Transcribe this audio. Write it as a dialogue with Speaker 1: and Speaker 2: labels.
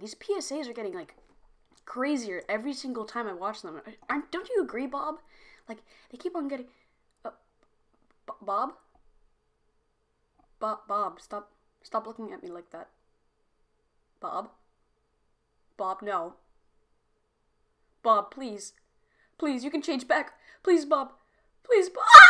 Speaker 1: these PSAs are getting like crazier every single time I watch them. Aren't, don't you agree, Bob? Like they keep on getting. Uh, Bob. Bob. Bob. Stop. Stop looking at me like that. Bob. Bob. No. Bob, please. Please, you can change back. Please, Bob. Please, Bob. Ah!